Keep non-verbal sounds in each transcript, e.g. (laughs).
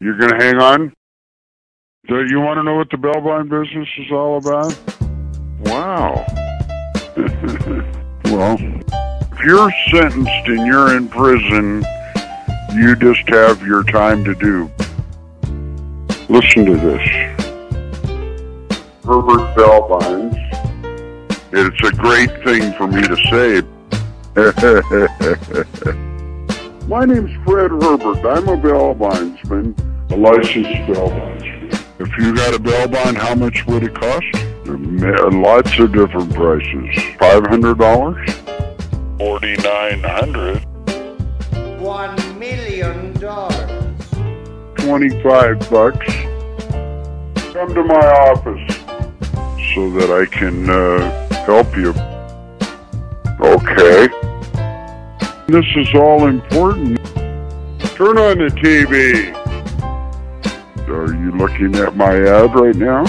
You're going to hang on? So you want to know what the bond business is all about? Wow. (laughs) well, if you're sentenced and you're in prison, you just have your time to do. Listen to this. Herbert Bonds. It's a great thing for me to say. (laughs) My name's Fred Herbert. I'm a bail bondsman, a licensed bail bondsman. If you got a bail bond, how much would it cost? Lots of different prices. Five hundred dollars. Forty nine hundred. One million dollars. Twenty five bucks. Come to my office so that I can uh, help you. Okay. This is all important. Turn on the TV. Are you looking at my ad right now?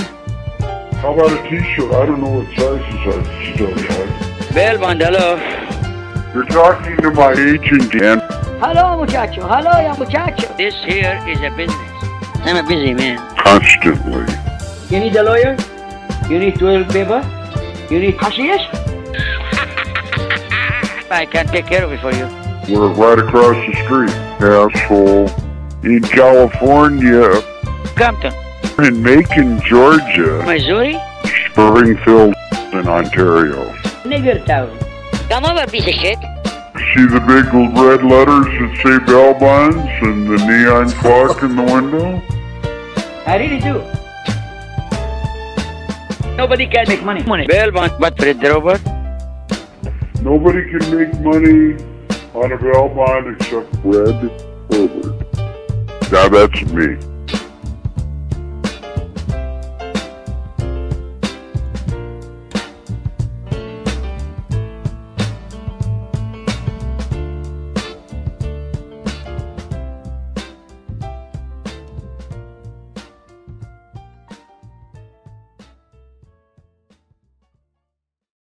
How about a t-shirt? I don't know what sizes I still have. Bond, hello. You're talking to my agent, Dan. Hello, muchacho. Hello, ya muchacho. This here is a business. I'm a busy man. Constantly. You need a lawyer? You need toilet paper? You need hashish? I can take care of it for you. We're right across the street, asshole. In California, Compton, in Macon, Georgia, Missouri, Springfield, in Ontario. Nigger Town. Come over, piece of shit. See the big red letters that say bell bonds and the neon clock in the window? I really do. Nobody can make money. money. Bail bond, but Fred Robert. Nobody can make money on a bail bond except Fred Herbert. Now that's me.